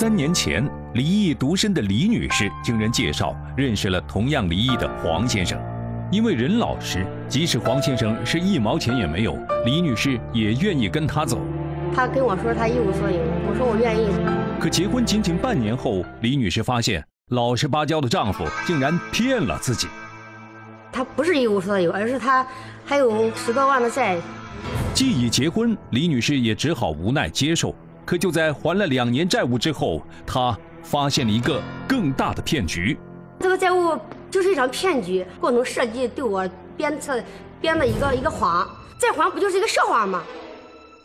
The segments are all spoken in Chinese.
三年前，离异独身的李女士经人介绍认识了同样离异的黄先生。因为人老实，即使黄先生是一毛钱也没有，李女士也愿意跟他走。他跟我说他一无所有，我说我愿意。可结婚仅仅半年后，李女士发现老实巴交的丈夫竟然骗了自己。他不是一无所有，而是他还有十多万的债。既已结婚，李女士也只好无奈接受。可就在还了两年债务之后，他发现了一个更大的骗局。这个债务就是一场骗局，共同设计对我编策编的一个一个谎。再还不就是一个笑话吗？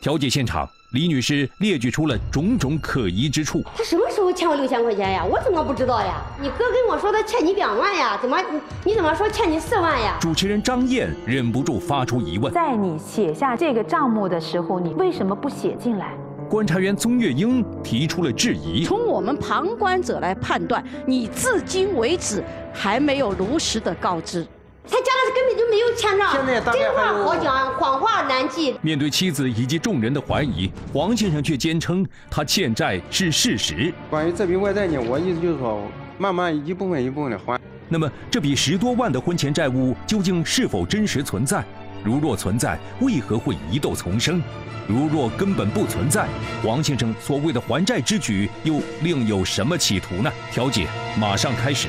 调解现场，李女士列举出了种种可疑之处。他什么时候欠我六千块钱呀？我怎么不知道呀？你哥跟我说他欠你两万呀？怎么你你怎么说欠你四万呀？主持人张燕忍不住发出疑问：在你写下这个账目的时候，你为什么不写进来？观察员宗月英提出了质疑。从我们旁观者来判断，你至今为止还没有如实的告知。他家里根本就没有欠账，现在大概真话好讲，谎话难记。面对妻子以及众人的怀疑，黄先生却坚称他欠债是事实。关于这笔外债呢，我意思就是说，慢慢一部分一部分的还。那么这笔十多万的婚前债务究竟是否真实存在？如若存在，为何会疑窦丛生？如若根本不存在，黄先生所谓的还债之举又另有什么企图呢？调解马上开始。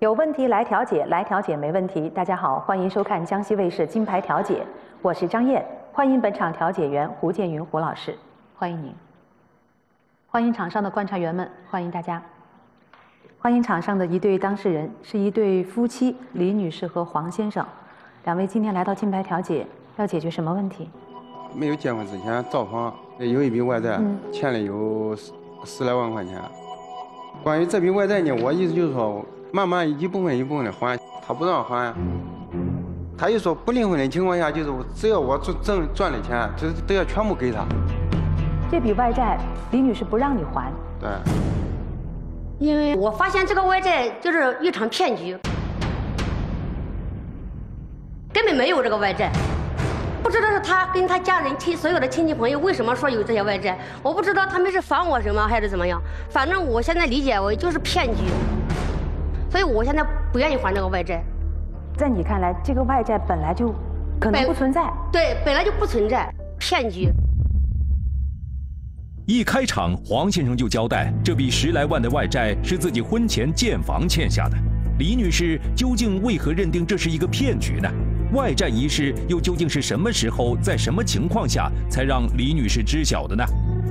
有问题来调解，来调解没问题。大家好，欢迎收看江西卫视金牌调解，我是张燕，欢迎本场调解员胡建云胡老师，欢迎您。欢迎场上的观察员们，欢迎大家。欢迎场上的一对当事人，是一对夫妻李女士和黄先生，两位今天来到金牌调解，要解决什么问题？没有结婚之前，造房有一笔外债，欠了有十十来万块钱。关于这笔外债呢，我意思就是说。慢慢一部分一部分的还，他不让还，他一说不离婚的情况下，就是只要我挣挣赚的钱，就是都要全部给他。这笔外债，李女士不让你还。对。因为我发现这个外债就是一场骗局，根本没有这个外债，不知道是他跟他家人亲所有的亲戚朋友为什么说有这些外债，我不知道他们是防我什么还是怎么样，反正我现在理解为就是骗局。所以我现在不愿意还这个外债。在你看来，这个外债本来就可能不存在。对，本来就不存在，骗局。一开场，黄先生就交代，这笔十来万的外债是自己婚前建房欠下的。李女士究竟为何认定这是一个骗局呢？外债一事又究竟是什么时候，在什么情况下才让李女士知晓的呢？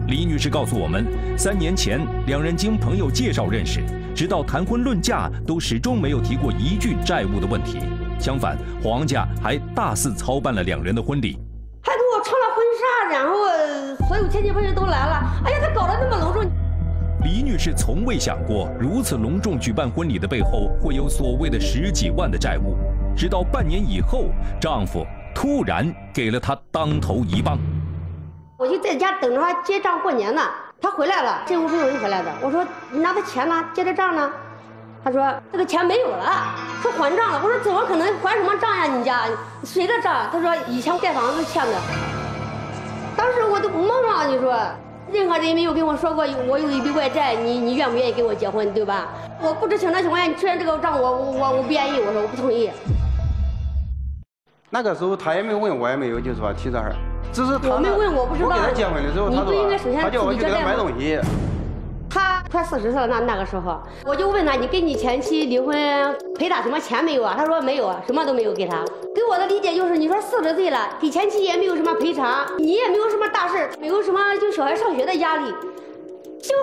李女士告诉我们，三年前两人经朋友介绍认识，直到谈婚论嫁都始终没有提过一句债务的问题。相反，黄家还大肆操办了两人的婚礼，所有亲戚朋友都来了。哎呀，他搞得那么隆重。李女士从未想过，如此隆重举办婚礼的背后会有所谓的十几万的债务。直到半年以后，丈夫突然给了她当头一棒。我就在家等着他结账过年呢，他回来了，这屋朋友回来的。我说你拿的钱呢？结的账呢？他说这个钱没有了，说还账了。我说怎么可能还什么账呀？你家谁的账？他说以前盖房子欠的。当时我都懵了，你说任何人没有跟我说过我有一笔外债，你你愿不愿意跟我结婚，对吧？我不知情的情况下，你出现这个账，我我我不愿意。我说我不同意。那个时候他也没问，我也没有，就是说提这事儿。只是我没问，我不知道。我跟他结婚的时候，他说他叫我去给他买东西。他快四十岁了，那那个时候，我就问他，你跟你前妻离婚赔他什么钱没有啊？他说没有啊，什么都没有给他。给我的理解就是，你说四十岁了，给前妻也没有什么赔偿，你也没有什么大事没有什么就小孩上学的压力。就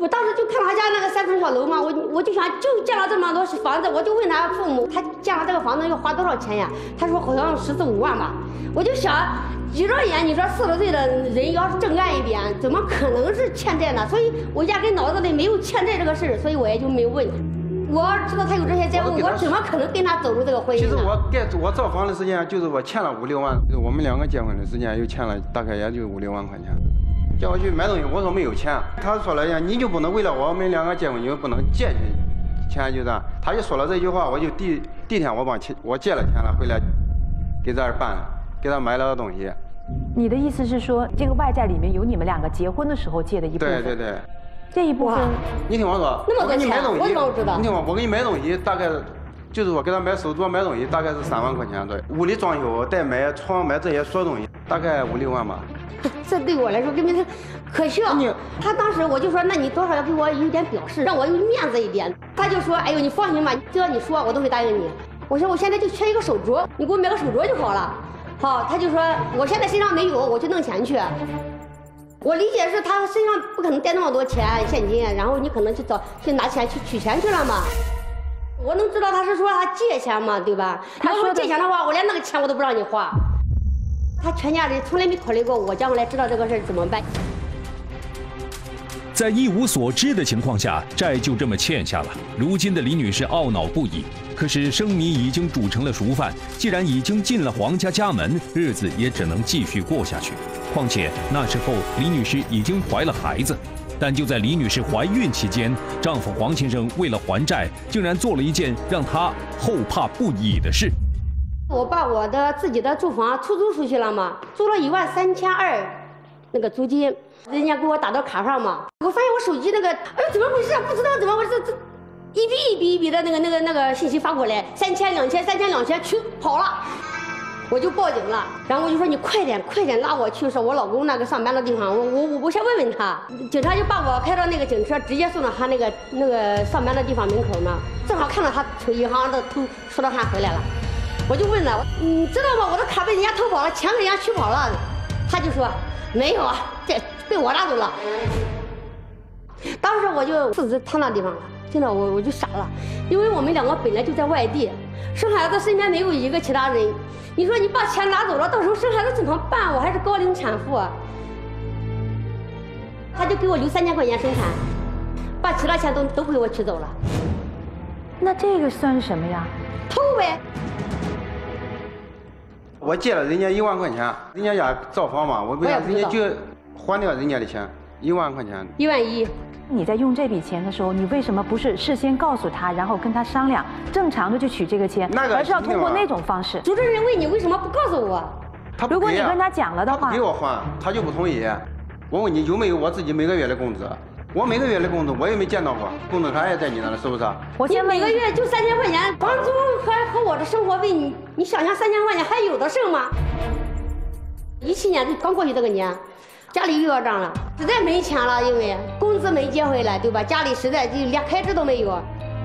我当时就看他家那个三层小楼嘛，我我就想就建了这么多房子，我就问他父母，他建了这个房子要花多少钱呀？他说好像十四五万吧。我就想。一着眼，你说四十岁的人要是正干一点，怎么可能是欠债呢？所以我压根脑子里没有欠债这个事儿，所以我也就没问。我知道他有这些债务，我怎么可能跟他走入这个婚姻其实我盖我造房的时间，就是我欠了五六万。我们两个结婚的时间又欠了大概也就五六万块钱。叫我去买东西，我说没有钱。他说了呀，你就不能为了我们两个结婚，你就不能借去钱就这样。他就说了这句话，我就第第一天我帮钱，我借了钱了，回来给这儿办了。给他买了东西。你的意思是说，这个外债里面有你们两个结婚的时候借的一部分？对对对。这一部分，你听我说，那么多钱，我怎么知道？你听我，我给你买东西，大概就是说给他买手镯、买东西，大概是三万块钱对。屋里装修、再买床、买这些所有东西，大概五六万吧。这对我来说根本是可笑。他当时我就说，那你多少要给我有点表示，让我有面子一点。他就说，哎呦，你放心吧，只要你说，我都会答应你。我说我现在就缺一个手镯，你给我买个手镯就好了。好，他就说我现在身上没有，我去弄钱去。我理解是他身上不可能带那么多钱现金，然后你可能去找去拿钱去取钱去了嘛。我能知道他是说他借钱嘛，对吧？他说借钱的话，我连那个钱我都不让你花。他全家人从来没考虑过我将来知道这个事怎么办。在一无所知的情况下，债就这么欠下了。如今的李女士懊恼不已。可是生米已经煮成了熟饭，既然已经进了黄家家门，日子也只能继续过下去。况且那时候李女士已经怀了孩子。但就在李女士怀孕期间，丈夫黄先生为了还债，竟然做了一件让她后怕不已的事。我把我的自己的住房出租出去了嘛，租了一万三千二，那个租金，人家给我打到卡上嘛。我发现我手机那个，哎呦，怎么回事？不知道怎么回事，这一笔一笔一笔的那个那个那个信息发过来，三千两千三千两千，去跑了。我就报警了，然后我就说你快点快点拉我去，说我老公那个上班的地方，我我我先问问他。警察就把我开到那个警车，直接送到他那个那个上班的地方门口呢。正好看到他从银行的偷说到他回来了。我就问了，你知道吗？我的卡被人家偷跑了，钱给人家取跑了。他就说没有啊，这被我拿走了。当时我就辞职他那地方了，真的我我就傻了，因为我们两个本来就在外地，生孩子身边没有一个其他人。你说你把钱拿走了，到时候生孩子怎么办？我还是高龄产妇。啊他就给我留三千块钱生产，把其他钱都都给我取走了。那这个算是什么呀？偷呗。我借了人家一万块钱，人家家造房嘛，我为啥人家就还掉人家的钱一万块钱？一万一。你在用这笔钱的时候，你为什么不是事先告诉他，然后跟他商量，正常的就取这个钱，而是要通过那种方式？主持人问你为什么不告诉我？他如果你跟他讲了的话，他不给我还，他就不同意。我问你有没有我自己每个月的工资？我每个月的工资我也没见到过，工资卡也在你那里，是不是？我你每个月就三千块钱，房租和和我的生活费，你你想想三千块钱还有的剩吗？一七年就刚过去这个年，家里又要账了，实在没钱了，因为工资没接回来，对吧？家里实在就连开支都没有。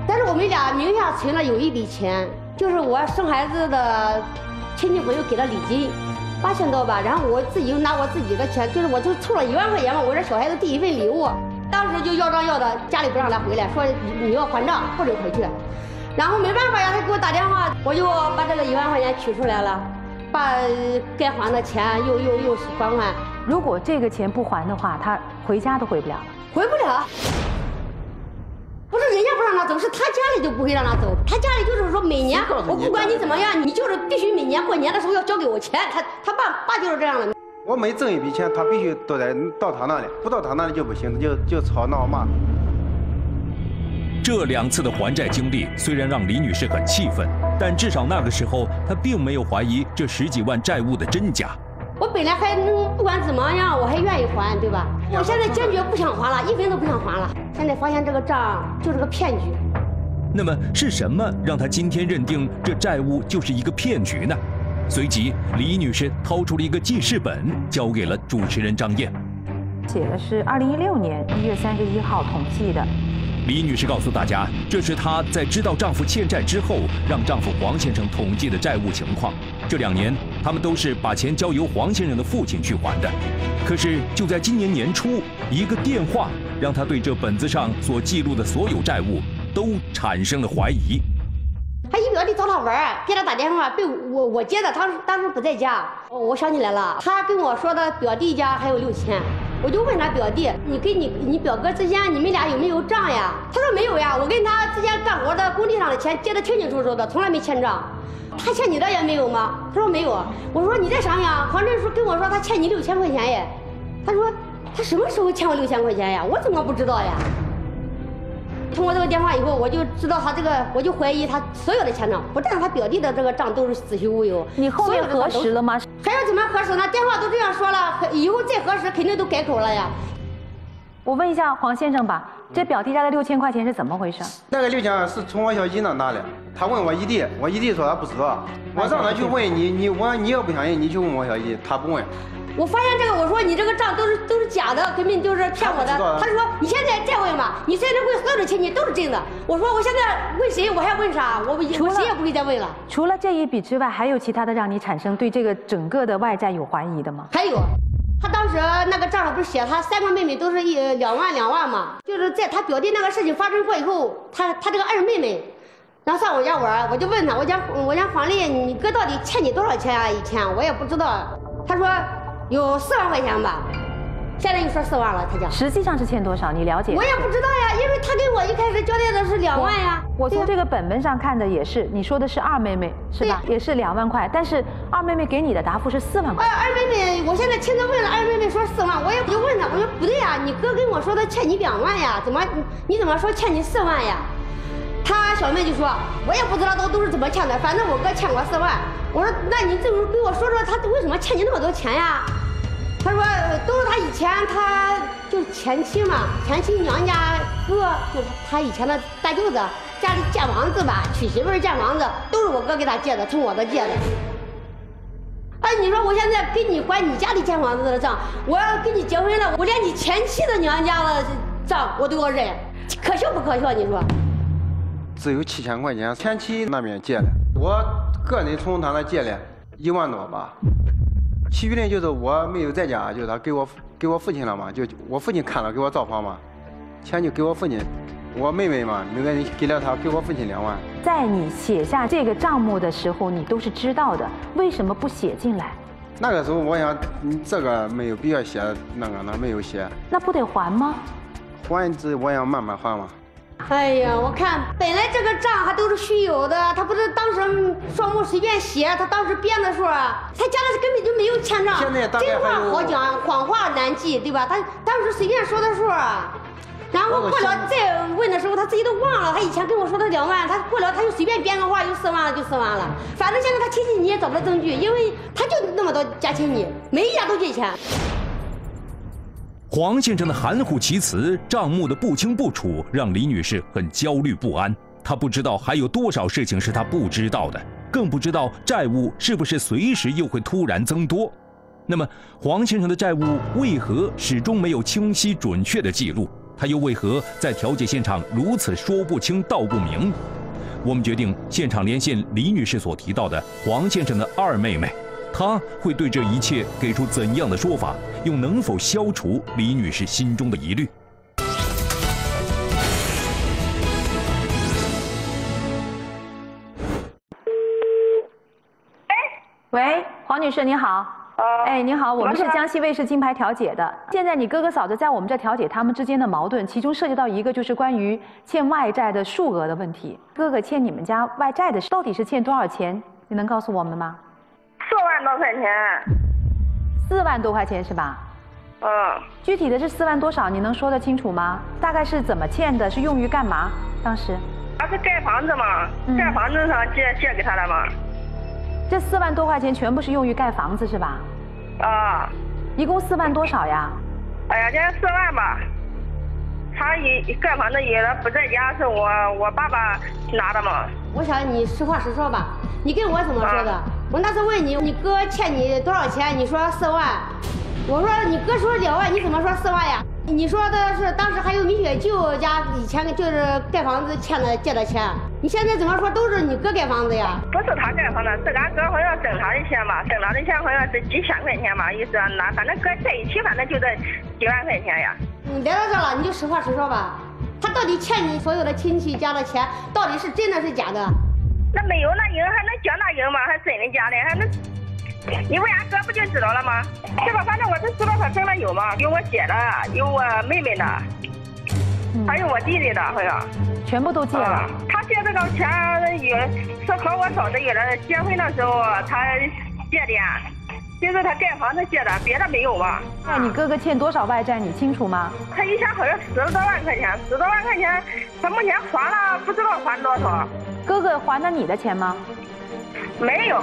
但是我们俩名下存了有一笔钱，就是我生孩子的亲戚朋友给的礼金，八千多吧。然后我自己又拿我自己的钱，就是我就凑了一万块钱嘛，我这小孩子第一份礼物。当时就要账要的，家里不让他回来，说你要还账，不准回去。然后没办法呀，他给我打电话，我就把这个一万块钱取出来了，把该还的钱又又又还完。如果这个钱不还的话，他回家都回不了了。回不了，不是人家不让他走，是他家里就不会让他走。他家里就是说每年，我不管你怎么样，你就是必须每年过年的时候要交给我钱。他他爸爸就是这样的。我每挣一笔钱，他必须都在到他那里，不到他那里就不行，就就吵闹骂。这两次的还债经历虽然让李女士很气愤，但至少那个时候她并没有怀疑这十几万债务的真假。我本来还能不管怎么样，我还愿意还，对吧？我现在坚决不想还了，一分都不想还了。现在发现这个账就是个骗局。那么是什么让她今天认定这债务就是一个骗局呢？随即，李女士掏出了一个记事本，交给了主持人张燕。写的是二零一六年一月三十一号统计的。李女士告诉大家，这是她在知道丈夫欠债之后，让丈夫黄先生统计的债务情况。这两年，他们都是把钱交由黄先生的父亲去还的。可是，就在今年年初，一个电话让她对这本子上所记录的所有债务都产生了怀疑。表弟找他玩，给他打电话，被我我接的。当时当时不在家，我想起来了，他跟我说的表弟家还有六千，我就问他表弟，你跟你你表哥之间你们俩有没有账呀？他说没有呀，我跟他之间干活的工地上的钱结的清清楚楚的，从来没欠账。他欠你的也没有吗？他说没有。我说你再想想，黄振书跟我说他欠你六千块钱耶，他说他什么时候欠我六千块钱呀？我怎么不知道呀？通过这个电话以后，我就知道他这个，我就怀疑他所有的钱账，不但他表弟的这个账都是子虚乌有。你后面核实了吗？还要怎么核实呢？电话都这样说了，以后再核实肯定都改口了呀。我问一下黄先生吧，这表弟家的六千块钱是怎么回事？那个六千是从我小姨那拿的，他问我姨弟，我姨弟说他不知道，我让他去问你，你我你要不相信，你去问我小姨，他不问。我发现这个，我说你这个账都是都是假的，根本就是骗我的。他说你现在再问吧，你现在问所有的亲戚都是真的。我说我现在问谁，我还问啥？我我谁也不会再问了。除了这一笔之外，还有其他的让你产生对这个整个的外债有怀疑的吗？还有。他当时那个账上不是写他三个妹妹都是一两万两万嘛？就是在他表弟那个事情发生过以后，他他这个二妹妹，然后上我家玩，我就问他，我家我家黄丽，你哥到底欠你多少钱啊？以前我也不知道。他说有四万块钱吧。现在又说四万了，他讲实际上是欠多少？你了解？我也不知道呀，因为他跟我一开始交代的是两万呀。我从这个本本上看的也是，你说的是二妹妹是吧？也是两万块，但是二妹妹给你的答复是四万块。二二妹妹，我现在亲自问了，二妹妹说四万，我也就问他，我说不对呀，你哥跟我说他欠你两万呀，怎么你怎么说欠你四万呀？他小妹就说，我也不知道都都是怎么欠的，反正我哥欠我四万。我说那你这给我说说，他为什么欠你那么多钱呀？他说都是他以前，他就前妻嘛，前妻娘家哥，就是他以前的大舅子家里建房子吧，娶媳妇建房子，都是我哥给他借的，从我这借的。哎，你说我现在给你还你家里建房子的账，我要跟你结婚了，我连你前妻的娘家的账我都要认，可笑不可笑？你说？只有七千块钱，前妻那边借的，我个人从他那借的一万多吧。其余的就是我没有在家，就是他给我给我父亲了嘛，就我父亲看了给我造房嘛，钱就给我父亲，我妹妹嘛，每个人给了他，给我父亲两万。在你写下这个账目的时候，你都是知道的，为什么不写进来？那个时候我想，这个没有必要写那个，那没有写。那不得还吗？还这我想慢慢还嘛。哎呀，我看本来这个账还都是虚有的，他不是当时双木随便写，他当时编的数，他家里根本就没有欠账。真话好讲，谎话难记，对吧？他当时随便说的数，然后过了再问的时候，他自己都忘了。他以前跟我说的两万，他过了他又随便编个话，又四万了，就四万了。反正现在他亲戚你也找不到证据，因为他就那么多家亲戚，每一家都借钱。黄先生的含糊其辞、账目的不清不楚，让李女士很焦虑不安。她不知道还有多少事情是她不知道的，更不知道债务是不是随时又会突然增多。那么，黄先生的债务为何始终没有清晰准确的记录？他又为何在调解现场如此说不清道不明？我们决定现场连线李女士所提到的黄先生的二妹妹。他会对这一切给出怎样的说法？又能否消除李女士心中的疑虑？喂，黄女士，你好。哎，你好，我们是江西卫视金牌调解的。现在你哥哥嫂子在我们这调解他们之间的矛盾，其中涉及到一个就是关于欠外债的数额的问题。哥哥欠你们家外债的到底是欠多少钱？你能告诉我们吗？万多块钱，四万多块钱是吧？嗯。具体的是四万多少？你能说得清楚吗？大概是怎么欠的？是用于干嘛？当时？他是盖房子嘛，盖房子上借借给他的嘛。这四万多块钱全部是用于盖房子是吧？啊。一共四万多少呀？哎呀，就四万吧。他也盖房子也不在家，是我我爸爸拿的嘛。我想你实话实说吧，你跟我怎么说的？我那次问你，你哥欠你多少钱？你说四万。我说你哥说两万，你怎么说四万呀？你说的是当时还有米雪舅家以前就是盖房子欠的借的钱。你现在怎么说都是你哥盖房子呀？不是他盖房子，是俺哥好像挣他的钱吧？挣他的钱好像是几千块钱吧？意思那反正搁在一起，反正就这几万块钱呀。你来到这了，你就实话实说吧。他到底欠你所有的亲戚家的钱，到底是真的是假的？那没有那赢还能叫那赢吗？还真的假的？还能？你问俺哥不就知道了吗？是吧？反正我是知道他挣了有嘛，有我姐的，有我妹妹的，还有我弟弟的，好像全部都借了。他借这个钱也是和我嫂子也了结婚的时候他借的，就是他盖房子借的，别的没有吧。那你哥哥欠多少外债，你清楚吗？他以前好像十多万块钱，十多万块钱，他目前还了不知道还多少。哥哥还了你的钱吗？没有。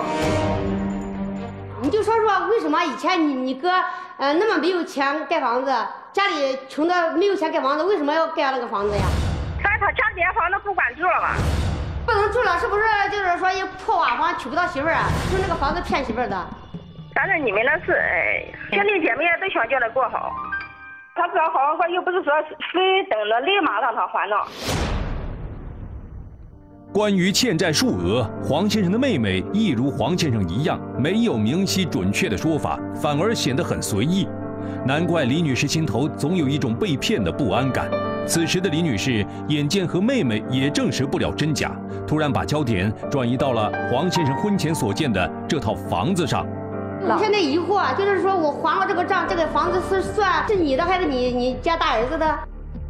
你就说说为什么以前你你哥呃那么没有钱盖房子，家里穷的没有钱盖房子，为什么要盖那个房子呀？他他家里房子不管住了吧？不能住了，是不是就是说一破瓦房娶不到媳妇儿啊？就那个房子骗媳妇儿的。反正你们那是哎，兄弟姐妹都想叫他过好。他这好好过又不是说非等着立马让他还呢。关于欠债数额，黄先生的妹妹亦如黄先生一样，没有明晰准确的说法，反而显得很随意。难怪李女士心头总有一种被骗的不安感。此时的李女士眼见和妹妹也证实不了真假，突然把焦点转移到了黄先生婚前所建的这套房子上。我现在疑惑，就是说我还了这个账，这个房子是算是你的还是你你家大儿子的？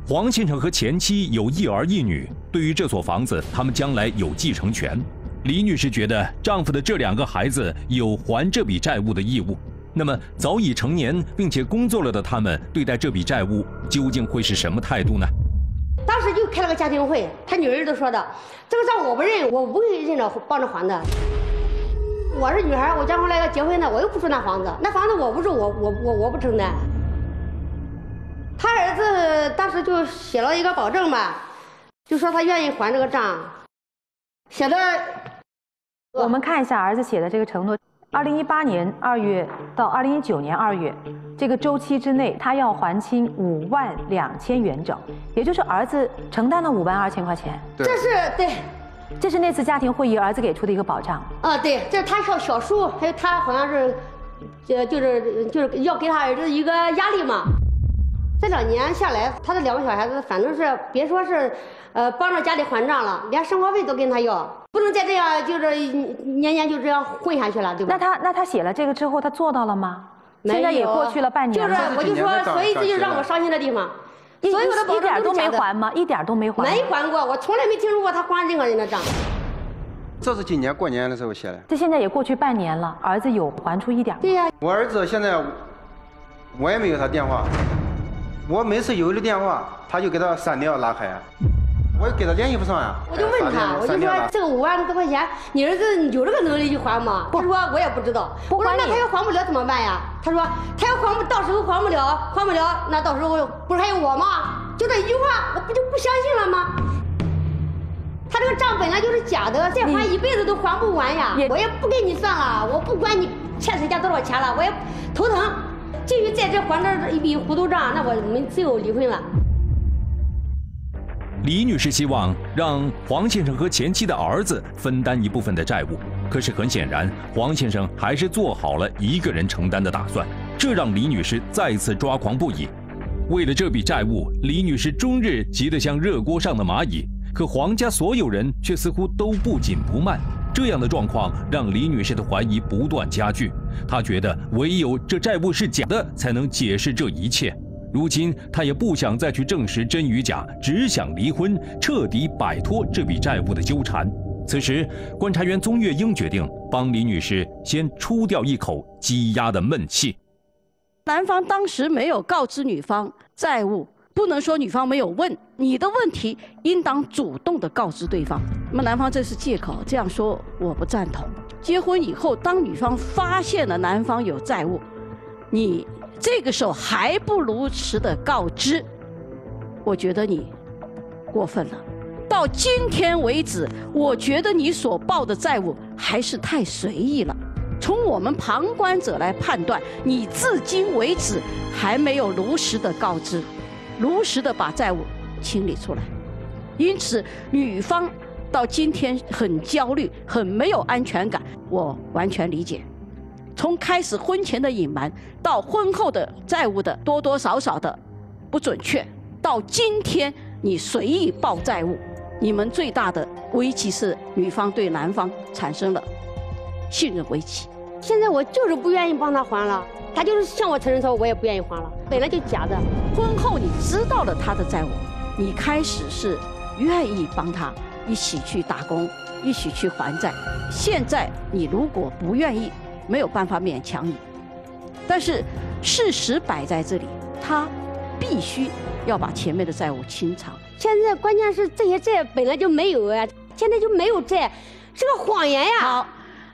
黄先生和前妻有一儿一女，对于这所房子，他们将来有继承权。李女士觉得丈夫的这两个孩子有还这笔债务的义务。那么早已成年并且工作了的他们，对待这笔债务究竟会是什么态度呢？当时就开了个家庭会，他女儿都说的，这个账我不认，我不会认着帮着还的。我是女孩，我将来要结婚的，我又不住那房子，那房子我不住，我我我我不承担。他儿子当时就写了一个保证吧，就说他愿意还这个账，写的。我们看一下儿子写的这个承诺。二零一八年二月到二零一九年二月这个周期之内，他要还清五万两千元整，也就是儿子承担了五万二千块钱。这是对，这是那次家庭会议儿子给出的一个保障。啊，对，这是他小小叔，还有他好像是，呃，就是就是要给他儿子一个压力嘛。这两年下来，他的两个小孩子，反正是别说是，呃，帮着家里还账了，连生活费都跟他要，不能再这样，就是年年就这样混下去了，对吧？那他那他写了这个之后，他做到了吗？现在也过去了半年了。就是我就说，所以这就让我伤心的地方。所有的一点都没还吗？一点都没还。没还过，我从来没听说过他还任何人的账。这是今年过年的时候写的。这现在也过去半年了，儿子有还出一点吗？对呀。我儿子现在，我也没有他电话。我每次有了电话，他就给他删掉拉黑，我给他联系不上呀。我就问他，我就说这个五万多块钱，你儿子有这个能力去还吗？他说我也不知道。我说那他要还不了怎么办呀？他说他要还不到时候还不了，还不了，那到时候不是还有我吗？就这一句话，我不就不相信了吗？他这个账本来就是假的，再还一辈子都还不完呀。我也不跟你算了，我不管你欠谁家多少钱了，我也头疼。继续在这还这一笔糊涂账，那我们只有离婚了。李女士希望让黄先生和前妻的儿子分担一部分的债务，可是很显然，黄先生还是做好了一个人承担的打算，这让李女士再次抓狂不已。为了这笔债务，李女士终日急得像热锅上的蚂蚁，可黄家所有人却似乎都不紧不慢。这样的状况让李女士的怀疑不断加剧，她觉得唯有这债务是假的，才能解释这一切。如今她也不想再去证实真与假，只想离婚，彻底摆脱这笔债务的纠缠。此时，观察员宗月英决定帮李女士先出掉一口积压的闷气。男方当时没有告知女方债务。不能说女方没有问你的问题，应当主动的告知对方。那么男方这是借口，这样说我不赞同。结婚以后，当女方发现了男方有债务，你这个时候还不如实的告知，我觉得你过分了。到今天为止，我觉得你所报的债务还是太随意了。从我们旁观者来判断，你至今为止还没有如实的告知。如实的把债务清理出来，因此女方到今天很焦虑，很没有安全感，我完全理解。从开始婚前的隐瞒，到婚后的债务的多多少少的不准确，到今天你随意报债务，你们最大的危机是女方对男方产生了信任危机。现在我就是不愿意帮他还了。他就是向我承认说，我也不愿意还了，本来就假的。婚后你知道了他的债务，你开始是愿意帮他一起去打工，一起去还债。现在你如果不愿意，没有办法勉强你，但是事实摆在这里，他必须要把前面的债务清偿。现在关键是这些债本来就没有啊，现在就没有债，是个谎言呀。好，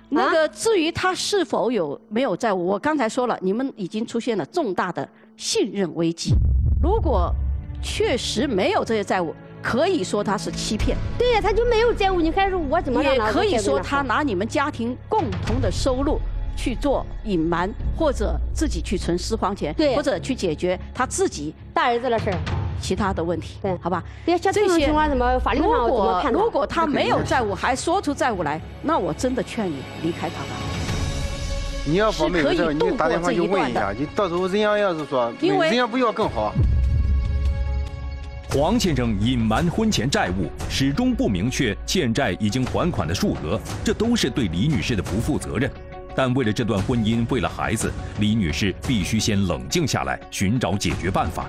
那个至于他是否有没有债务，我刚才说了，你们已经出现了重大的信任危机。如果确实没有这些债务，可以说他是欺骗。对呀，他就没有债务，你还说我怎么也可以说他拿你们家庭共同的收入去做隐瞒，或者自己去存私房钱，对，或者去解决他自己大儿子的事儿，其他的问题，对，好吧？这些情况什么法律上怎么看？如果他没有债务，还说出债务来，那我真的劝你离开他吧。你要方便的时候，你打电话就问一下，你到时候人家要是说，因为人家不要更好。黄先生隐瞒婚前债务，始终不明确欠债已经还款的数额，这都是对李女士的不负责任。但为了这段婚姻，为了孩子，李女士必须先冷静下来，寻找解决办法。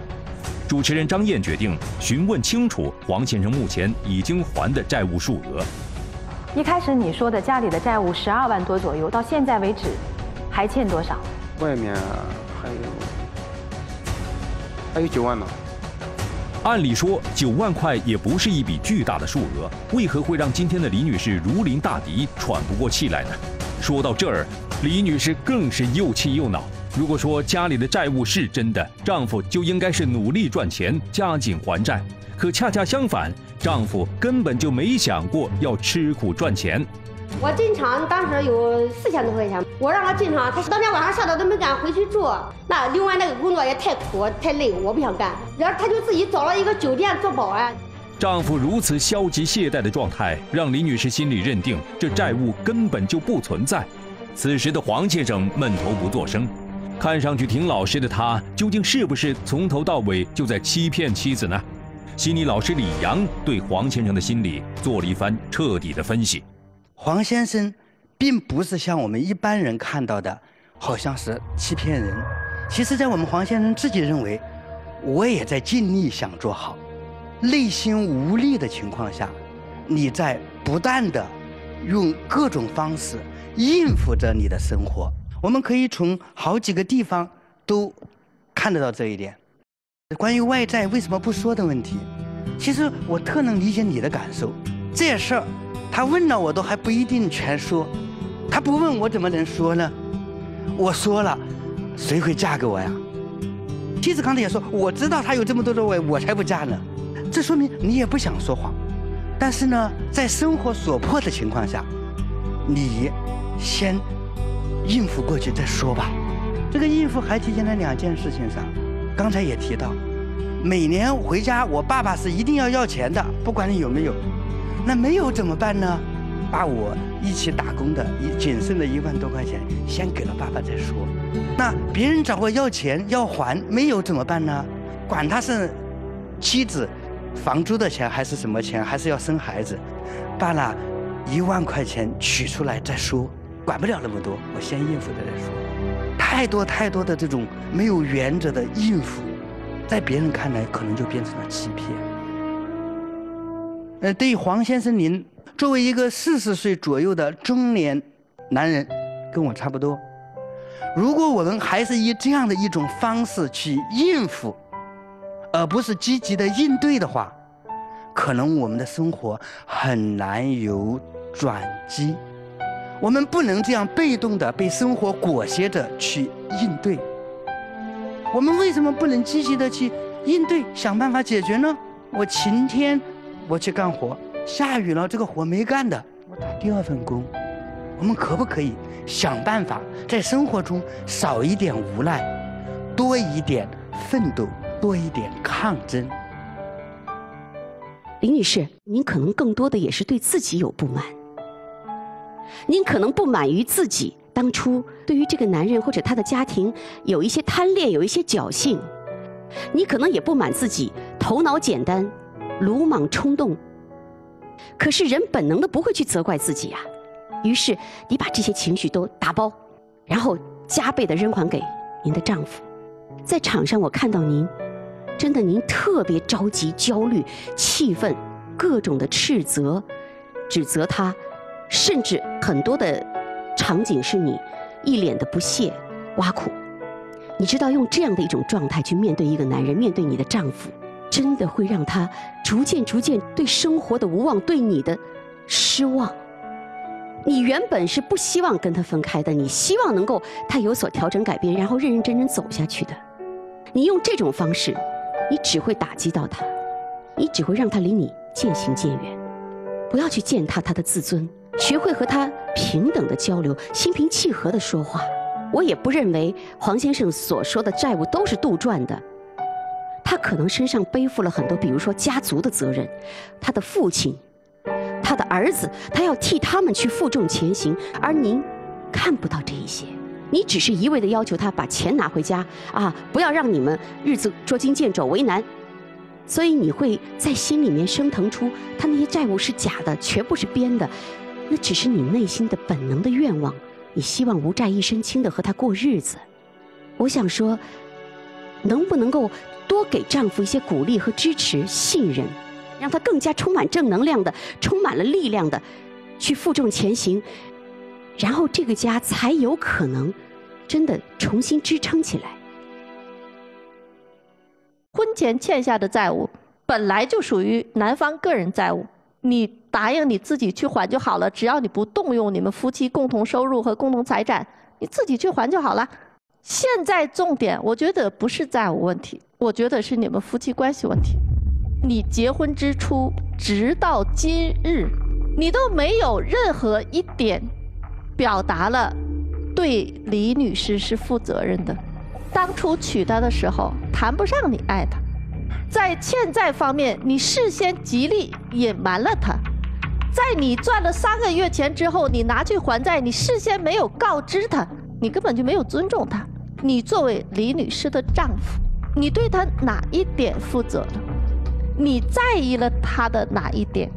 主持人张燕决定询问清楚黄先生目前已经还的债务数额。一开始你说的家里的债务十二万多左右，到现在为止还欠多少？外面还有还有九万呢。按理说，九万块也不是一笔巨大的数额，为何会让今天的李女士如临大敌，喘不过气来呢？说到这儿，李女士更是又气又恼。如果说家里的债务是真的，丈夫就应该是努力赚钱，加紧还债。可恰恰相反，丈夫根本就没想过要吃苦赚钱。我进厂当时有四千多块钱，我让他进厂，他当天晚上下到都没敢回去住。那另外那个工作也太苦太累，我不想干。然后他就自己找了一个酒店做保安。丈夫如此消极懈怠的状态，让李女士心里认定这债务根本就不存在。此时的黄先生闷头不作声，看上去挺老实的他，究竟是不是从头到尾就在欺骗妻子呢？心理老师李阳对黄先生的心理做了一番彻底的分析。黄先生，并不是像我们一般人看到的，好像是欺骗人。其实，在我们黄先生自己认为，我也在尽力想做好。内心无力的情况下，你在不断的用各种方式应付着你的生活。我们可以从好几个地方都看得到这一点。关于外在为什么不说的问题，其实我特能理解你的感受。这事儿。他问了我都还不一定全说，他不问我怎么能说呢？我说了，谁会嫁给我呀？妻子刚才也说，我知道他有这么多的位，我才不嫁呢。这说明你也不想说谎，但是呢，在生活所迫的情况下，你先应付过去再说吧。这个应付还体现在两件事情上，刚才也提到，每年回家我爸爸是一定要要钱的，不管你有没有。那没有怎么办呢？把我一起打工的一仅剩的一万多块钱先给了爸爸再说。那别人找我要钱要还，没有怎么办呢？管他是妻子房租的钱还是什么钱，还是要生孩子，把那一万块钱取出来再说。管不了那么多，我先应付着再说。太多太多的这种没有原则的应付，在别人看来可能就变成了欺骗。呃，对于黄先生您，作为一个四十岁左右的中年男人，跟我差不多。如果我们还是以这样的一种方式去应付，而不是积极的应对的话，可能我们的生活很难有转机。我们不能这样被动的被生活裹挟着去应对。我们为什么不能积极的去应对，想办法解决呢？我晴天。我去干活，下雨了，这个活没干的，我打第二份工。我们可不可以想办法在生活中少一点无奈，多一点奋斗，多一点抗争？林女士，您可能更多的也是对自己有不满。您可能不满于自己当初对于这个男人或者他的家庭有一些贪恋，有一些侥幸。你可能也不满自己头脑简单。鲁莽冲动，可是人本能的不会去责怪自己呀。于是你把这些情绪都打包，然后加倍的扔还给您的丈夫。在场上我看到您，真的您特别着急、焦虑、气愤，各种的斥责、指责他，甚至很多的场景是你一脸的不屑、挖苦。你知道，用这样的一种状态去面对一个男人，面对你的丈夫，真的会让他逐渐、逐渐对生活的无望，对你的失望。你原本是不希望跟他分开的，你希望能够他有所调整改变，然后认认真真走下去的。你用这种方式，你只会打击到他，你只会让他离你渐行渐远。不要去践踏他的自尊，学会和他平等的交流，心平气和的说话。我也不认为黄先生所说的债务都是杜撰的，他可能身上背负了很多，比如说家族的责任，他的父亲，他的儿子，他要替他们去负重前行，而您看不到这一些，你只是一味的要求他把钱拿回家啊，不要让你们日子捉襟见肘为难，所以你会在心里面升腾出他那些债务是假的，全部是编的，那只是你内心的本能的愿望。你希望无债一身轻的和他过日子，我想说，能不能够多给丈夫一些鼓励和支持、信任，让他更加充满正能量的、充满了力量的去负重前行，然后这个家才有可能真的重新支撑起来。婚前欠下的债务本来就属于男方个人债务。你答应你自己去还就好了，只要你不动用你们夫妻共同收入和共同财产，你自己去还就好了。现在重点，我觉得不是债务问题，我觉得是你们夫妻关系问题。你结婚之初，直到今日，你都没有任何一点表达了对李女士是负责任的。当初娶她的时候，谈不上你爱她。在欠债方面，你事先极力隐瞒了她；在你赚了三个月钱之后，你拿去还债，你事先没有告知她，你根本就没有尊重她。你作为李女士的丈夫，你对她哪一点负责了？你在意了她的哪一点？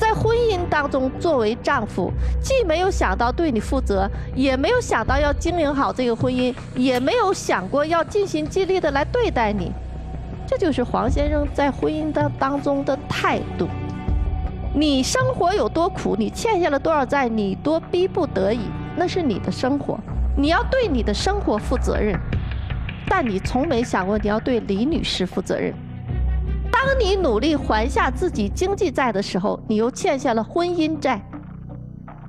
在婚姻当中，作为丈夫，既没有想到对你负责，也没有想到要经营好这个婚姻，也没有想过要尽心尽力的来对待你。这就是黄先生在婚姻当当中的态度。你生活有多苦，你欠下了多少债，你多逼不得已，那是你的生活，你要对你的生活负责任。但你从没想过你要对李女士负责任。当你努力还下自己经济债的时候，你又欠下了婚姻债，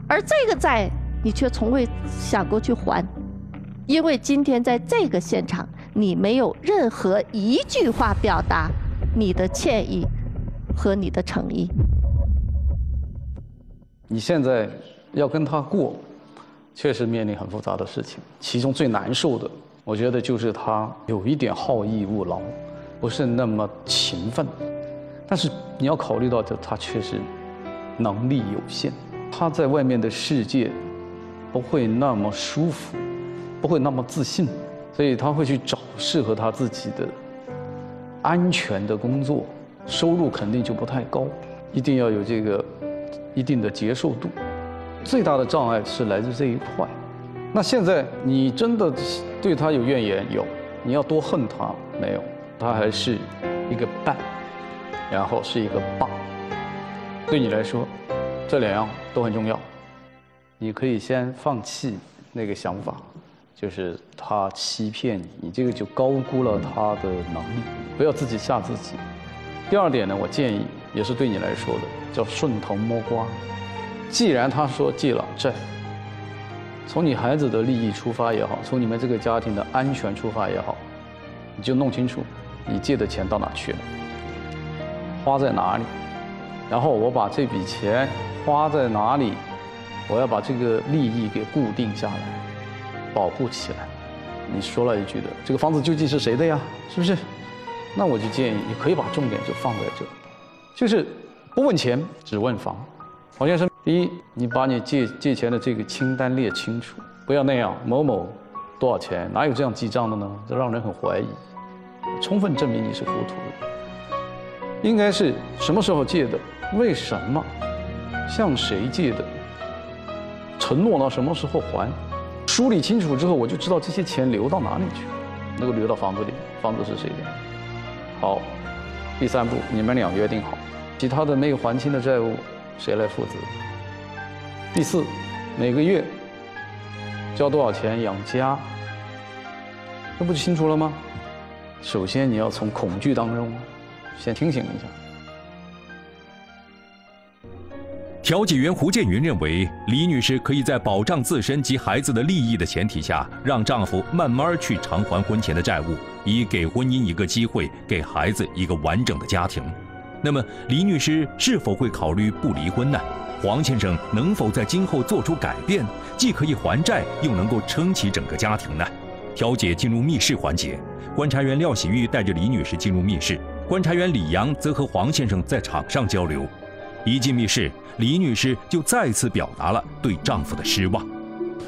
而这个债你却从未想过去还，因为今天在这个现场。你没有任何一句话表达你的歉意和你的诚意。你现在要跟他过，确实面临很复杂的事情。其中最难受的，我觉得就是他有一点好逸恶劳，不是那么勤奋。但是你要考虑到，他他确实能力有限，他在外面的世界不会那么舒服，不会那么自信。所以他会去找适合他自己的安全的工作，收入肯定就不太高，一定要有这个一定的接受度。最大的障碍是来自这一块。那现在你真的对他有怨言？有。你要多恨他？没有。他还是一个伴，然后是一个爸。对你来说，这两样都很重要。你可以先放弃那个想法。就是他欺骗你，你这个就高估了他的能力，不要自己吓自己。第二点呢，我建议也是对你来说的，叫顺藤摸瓜。既然他说借了债，从你孩子的利益出发也好，从你们这个家庭的安全出发也好，你就弄清楚你借的钱到哪去了，花在哪里，然后我把这笔钱花在哪里，我要把这个利益给固定下来。保护起来，你说了一句的，这个房子究竟是谁的呀？是不是？那我就建议你可以把重点就放在这，就是不问钱，只问房。黄先生，第一，你把你借借钱的这个清单列清楚，不要那样某某多少钱，哪有这样记账的呢？这让人很怀疑，充分证明你是糊涂的。应该是什么时候借的？为什么？向谁借的？承诺到什么时候还？梳理清楚之后，我就知道这些钱流到哪里去，能够流到房子里，房子是谁的？好，第三步，你们俩约定好，其他的没有还清的债务，谁来负责？第四，每个月交多少钱养家？这不就清楚了吗？首先你要从恐惧当中先清醒一下。调解员胡建云认为，李女士可以在保障自身及孩子的利益的前提下，让丈夫慢慢去偿还婚前的债务，以给婚姻一个机会，给孩子一个完整的家庭。那么，李女士是否会考虑不离婚呢？黄先生能否在今后做出改变，既可以还债，又能够撑起整个家庭呢？调解进入密室环节，观察员廖喜玉带着李女士进入密室，观察员李阳则和黄先生在场上交流。一进密室，李女士就再次表达了对丈夫的失望。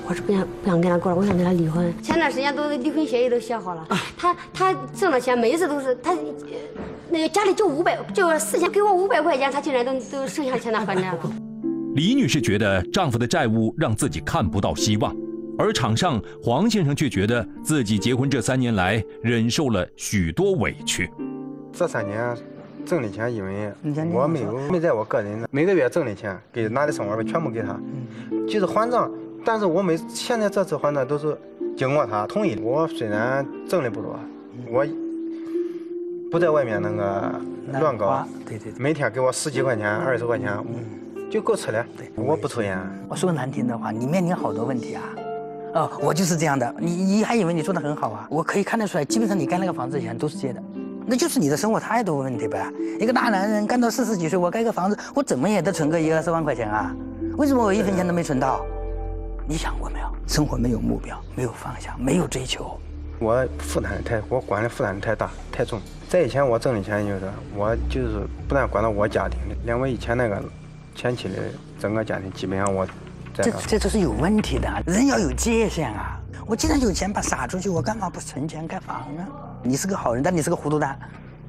我是不想不想跟他过了，我想跟他离婚。前段时间都离婚协议都写好了，他他挣的钱每一次都是他，那个家里就五百，就四千，给我五百块钱，他竟然都都剩下钱他还债了。李女士觉得丈夫的债务让自己看不到希望，而场上黄先生却觉得自己结婚这三年来忍受了许多委屈。这三年挣的钱，因为我没有没在我个人的每个月挣的钱给拿的生活费全部给他，就是还账。但是我每现在这次还账都是经过他同意。我虽然挣的不多，我不在外面那个乱搞，对对，每天给我十几块钱、二十块钱。就够吃了。对，我不抽烟。我说个难听的话，你面临好多问题啊。哦，我就是这样的。你你还以为你做的很好啊？我可以看得出来，基本上你盖那个房子以前都是借的，那就是你的生活态度问题呗。一个大男人干到四十几岁，我盖个房子，我怎么也得存个一二十万块钱啊？为什么我一分钱都没存到？你想过没有？生活没有目标，没有方向，没有追求。我负担太，我管的负担太大太重。在以前我挣的钱就是，我就是不但管到我家庭的，连我以前那个。前期的整个家庭基本上我，这这都是有问题的，人要有界限啊！我既然有钱把撒出去，我干嘛不存钱盖房呢？你是个好人，但你是个糊涂蛋。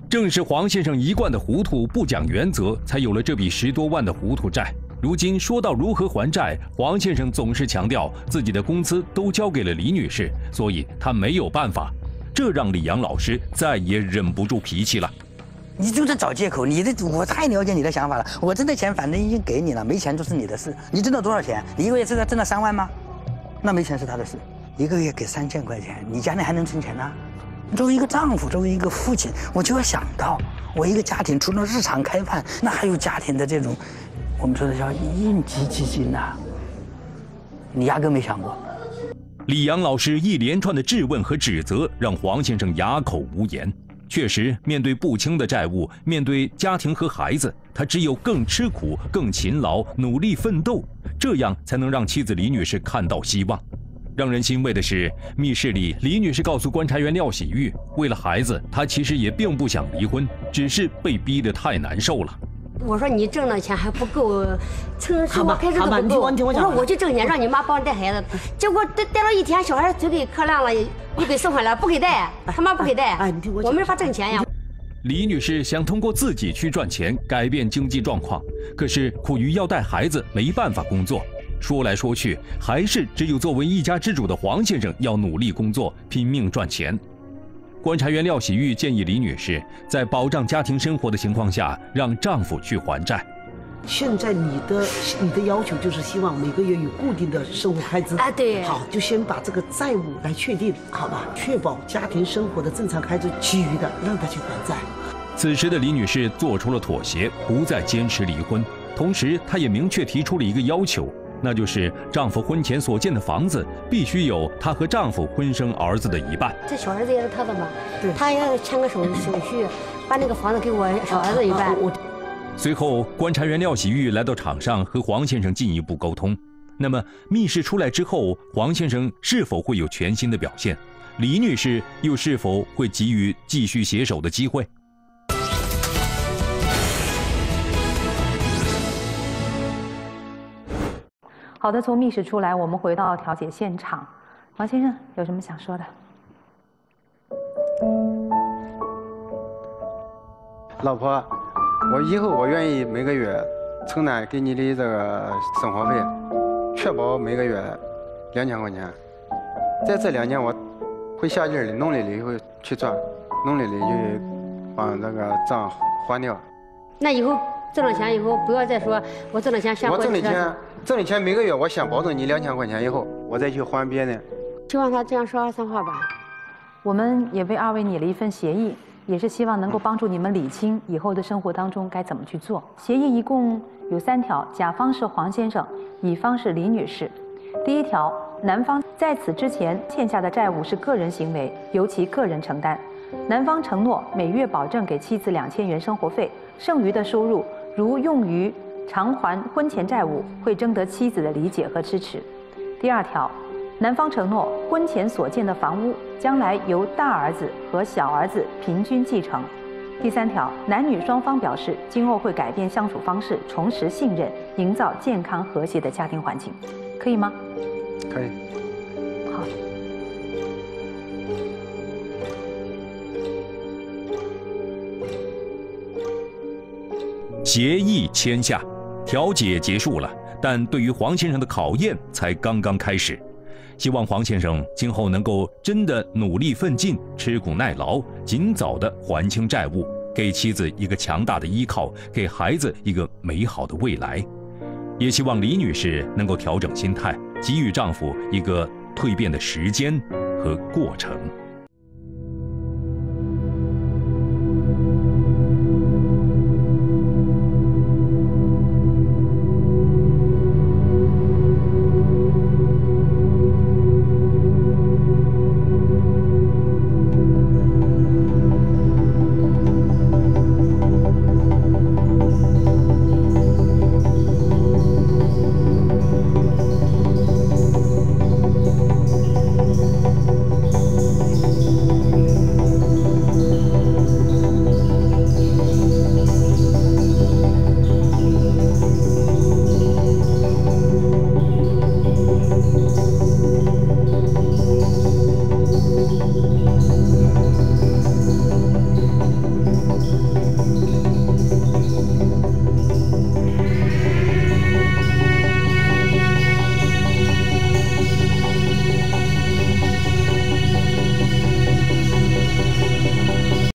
正是黄先生一贯的糊涂不讲原则，才有了这笔十多万的糊涂债。如今说到如何还债，黄先生总是强调自己的工资都交给了李女士，所以他没有办法。这让李阳老师再也忍不住脾气了。你就在找借口，你的我太了解你的想法了。我挣的钱反正已经给你了，没钱就是你的事。你挣到多少钱？你一个月挣挣了三万吗？那没钱是他的事。一个月给三千块钱，你家里还能存钱呢？作为一个丈夫，作为一个父亲，我就要想到，我一个家庭除了日常开饭，那还有家庭的这种，我们说的叫应急基金呐。你压根没想过。李阳老师一连串的质问和指责，让黄先生哑口无言。确实，面对不清的债务，面对家庭和孩子，他只有更吃苦、更勤劳、努力奋斗，这样才能让妻子李女士看到希望。让人欣慰的是，密室里，李女士告诉观察员廖喜玉，为了孩子，她其实也并不想离婚，只是被逼得太难受了。我说你挣的钱还不够，从生活开支都不够。我说我去挣钱，让你妈帮带孩子。结果带带了一天，小孩嘴给磕烂了，又给送回来，不给带，他妈不给带，哎我没法挣钱呀。李女士想通过自己去赚钱，改变经济状况，可是苦于要带孩子，没办法工作。说来说去，还是只有作为一家之主的黄先生要努力工作，拼命赚钱。观察员廖喜玉建议李女士在保障家庭生活的情况下，让丈夫去还债。现在你的你的要求就是希望每个月有固定的生活开支啊，对。好，就先把这个债务来确定，好吧？确保家庭生活的正常开支，其余的让他去还债。此时的李女士做出了妥协，不再坚持离婚，同时她也明确提出了一个要求。那就是丈夫婚前所建的房子必须有她和丈夫婚生儿子的一半。这小儿子也是他的嘛？对，他要签个手手续，把那个房子给我小儿子一半。随后，观察员廖喜玉来到场上和黄先生进一步沟通。那么，密室出来之后，黄先生是否会有全新的表现？李女士又是否会给予继续携手的机会？好的，从密室出来，我们回到调解现场。王先生有什么想说的？老婆，我以后我愿意每个月承担给你的这个生活费，确保每个月两千块钱。在这两年，我会下劲儿的，努力的会去赚，努力的去把那个账还掉。那以后挣了钱以后，不要再说我挣了钱先我挣的钱。挣的钱每个月我先保证你两千块钱，以后我再去还别人。希望他这样说话算话吧。我们也为二位拟了一份协议，也是希望能够帮助你们理清以后的生活当中该怎么去做。协议一共有三条，甲方是黄先生，乙方是李女士。第一条，男方在此之前欠下的债务是个人行为，由其个人承担。男方承诺每月保证给妻子两千元生活费，剩余的收入如用于偿还婚前债务，会征得妻子的理解和支持。第二条，男方承诺婚前所建的房屋将来由大儿子和小儿子平均继承。第三条，男女双方表示今后会改变相处方式，重拾信任，营造健康和谐的家庭环境，可以吗？可以。好。协议签下，调解结束了，但对于黄先生的考验才刚刚开始。希望黄先生今后能够真的努力奋进、吃苦耐劳，尽早的还清债务，给妻子一个强大的依靠，给孩子一个美好的未来。也希望李女士能够调整心态，给予丈夫一个蜕变的时间和过程。